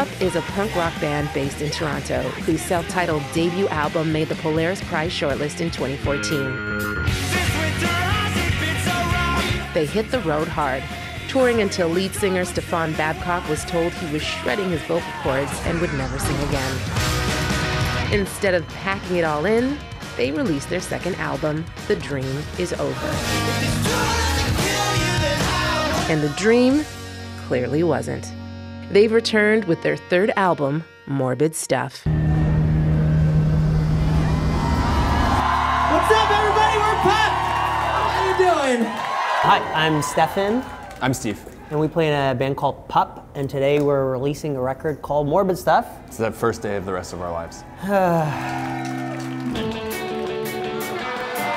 Pup is a punk rock band based in Toronto whose self titled debut album made the Polaris Prize shortlist in 2014. They hit the road hard, touring until lead singer Stefan Babcock was told he was shredding his vocal cords and would never sing again. Instead of packing it all in, they released their second album, The Dream Is Over. And the dream clearly wasn't. They've returned with their third album, Morbid Stuff. What's up, everybody? We're Pup! How you doing? Hi, I'm Stefan, I'm Steve. and we play in a band called Pup, and today we're releasing a record called Morbid Stuff. It's the first day of the rest of our lives.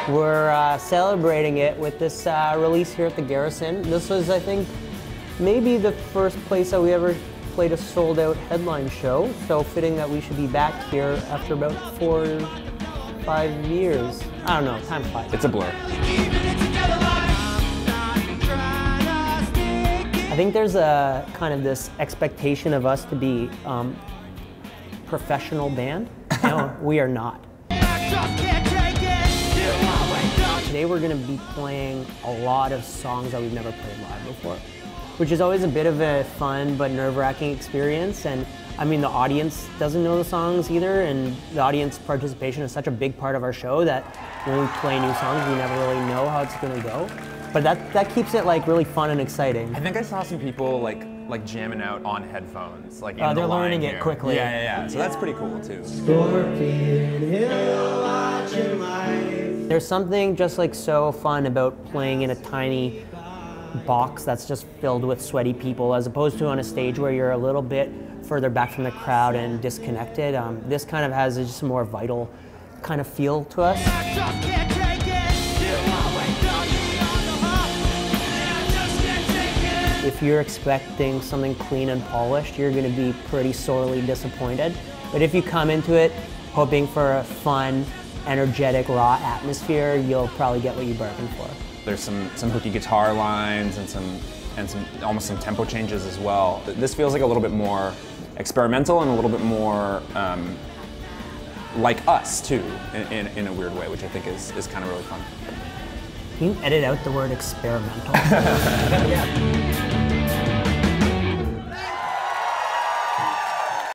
We're uh, celebrating it with this uh, release here at the Garrison. This was, I think, maybe the first place that we ever played a sold out headline show, so fitting that we should be back here after about four, five years. I don't know, time flies. It's a blur. I think there's a kind of this expectation of us to be um, professional band. No, we are not. Today we're going to be playing a lot of songs that we've never played live before, which is always a bit of a fun but nerve-wracking experience. And I mean, the audience doesn't know the songs either, and the audience participation is such a big part of our show that when we play new songs, we never really know how it's going to go. But that, that keeps it like really fun and exciting. I think I saw some people like like jamming out on headphones, like in Uh, they're line learning it here. quickly. Yeah, yeah, yeah. So that's pretty cool too. Scorpion Hill watching life. There's something just like so fun about playing in a tiny box that's just filled with sweaty people as opposed to on a stage where you're a little bit further back from the crowd and disconnected. Um, this kind of has a just a more vital kind of feel to us. If you're expecting something clean and polished, you're going to be pretty sorely disappointed. But if you come into it hoping for a fun, energetic, raw atmosphere, you'll probably get what you bargained for. There's some some hooky guitar lines and some and some almost some tempo changes as well. This feels like a little bit more experimental and a little bit more um, like us too, in, in, in a weird way, which I think is, is kind of really fun. Can you edit out the word experimental?